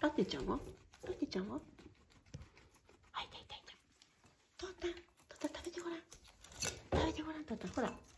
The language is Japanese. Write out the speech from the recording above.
ラテちゃんは？ラテちゃんは？あ、いたいたいた。トータン、トータン食べてごらん。食べてごらん、トータン。ほら。